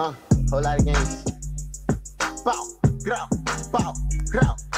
Uh, whole lot of games. Bow, grow, bow, grow.